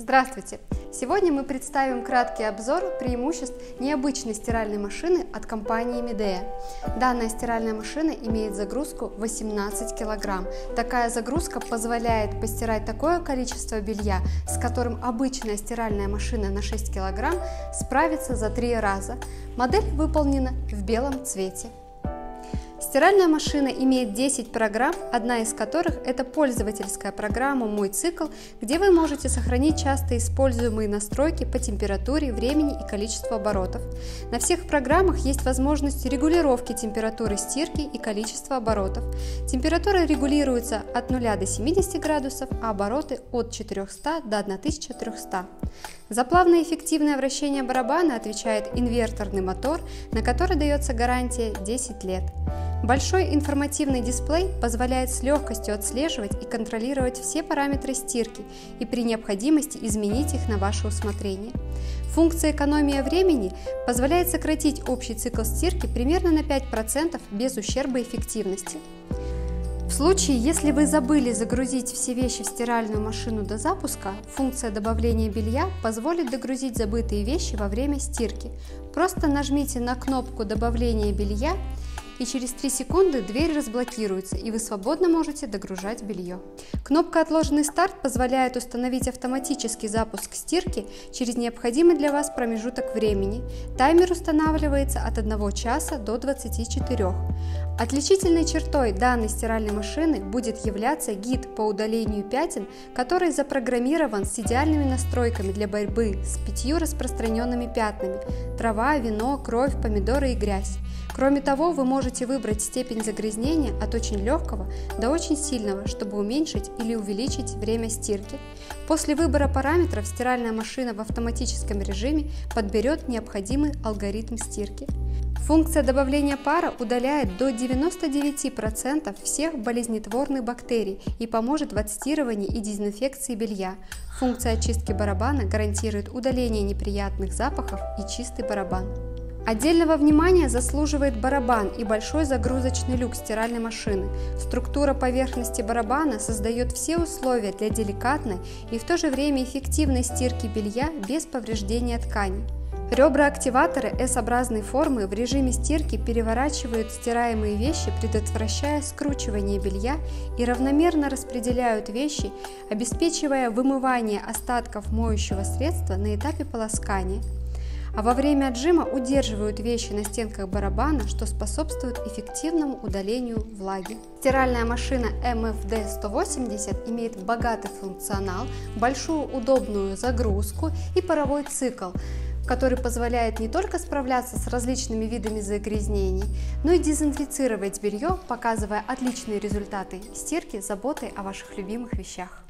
Здравствуйте! Сегодня мы представим краткий обзор преимуществ необычной стиральной машины от компании Midea. Данная стиральная машина имеет загрузку 18 кг. Такая загрузка позволяет постирать такое количество белья, с которым обычная стиральная машина на 6 кг справится за 3 раза. Модель выполнена в белом цвете. Стиральная машина имеет 10 программ, одна из которых это пользовательская программа «Мой цикл», где вы можете сохранить часто используемые настройки по температуре, времени и количеству оборотов. На всех программах есть возможность регулировки температуры стирки и количества оборотов. Температура регулируется от 0 до 70 градусов, а обороты от 400 до 1300. За плавное эффективное вращение барабана отвечает инверторный мотор, на который дается гарантия 10 лет. Большой информативный дисплей позволяет с легкостью отслеживать и контролировать все параметры стирки и при необходимости изменить их на ваше усмотрение. Функция экономия времени позволяет сократить общий цикл стирки примерно на 5% без ущерба эффективности. В случае, если вы забыли загрузить все вещи в стиральную машину до запуска, функция добавления белья позволит догрузить забытые вещи во время стирки. Просто нажмите на кнопку добавления белья и через 3 секунды дверь разблокируется и вы свободно можете догружать белье. Кнопка «Отложенный старт» позволяет установить автоматический запуск стирки через необходимый для вас промежуток времени. Таймер устанавливается от 1 часа до 24. Отличительной чертой данной стиральной машины будет являться гид по удалению пятен, который запрограммирован с идеальными настройками для борьбы с пятью распространенными пятнами – трава, вино, кровь, помидоры и грязь. Кроме того, вы можете выбрать степень загрязнения от очень легкого до очень сильного, чтобы уменьшить или увеличить время стирки. После выбора параметров стиральная машина в автоматическом режиме подберет необходимый алгоритм стирки. Функция добавления пара удаляет до 99% всех болезнетворных бактерий и поможет в отстирывании и дезинфекции белья. Функция очистки барабана гарантирует удаление неприятных запахов и чистый барабан. Отдельного внимания заслуживает барабан и большой загрузочный люк стиральной машины. Структура поверхности барабана создает все условия для деликатной и в то же время эффективной стирки белья без повреждения ткани. Ребра-активаторы S-образной формы в режиме стирки переворачивают стираемые вещи, предотвращая скручивание белья и равномерно распределяют вещи, обеспечивая вымывание остатков моющего средства на этапе полоскания. А во время отжима удерживают вещи на стенках барабана, что способствует эффективному удалению влаги. Стиральная машина MFD 180 имеет богатый функционал, большую удобную загрузку и паровой цикл, который позволяет не только справляться с различными видами загрязнений, но и дезинфицировать белье, показывая отличные результаты стирки, заботой о ваших любимых вещах.